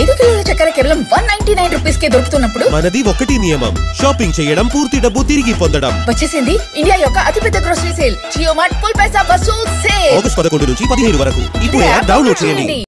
ఐదు కిలోల చక్కెర కేవలం వన్ నైన్టీ నైన్ రూపీస్ కే దొరుకుతున్నప్పుడు మనది ఒకటి నియమం. షాపింగ్ చేయడం పూర్తి డబ్బు తిరిగి పొందడం. వచ్చేసింది ఇండియా యొక్క అతిపెద్ద grocery sale Jio Mart full పైసా వసూల్ సేల్ ఆగస్ట్ పదకొండు నుంచి పదిహేను వరకు. ఇప్పుడు డౌన్లోడ్ చేయండి.